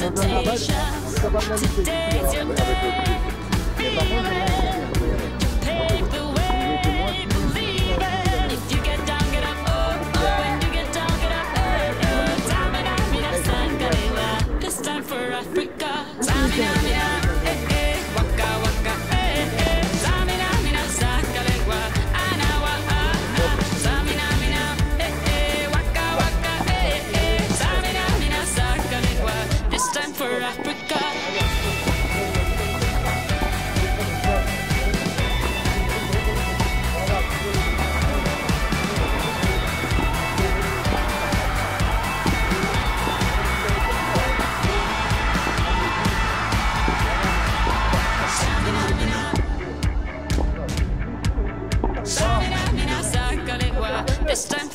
Today, today, today.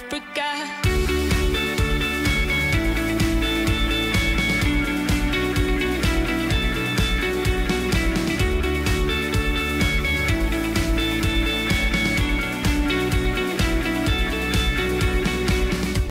breath.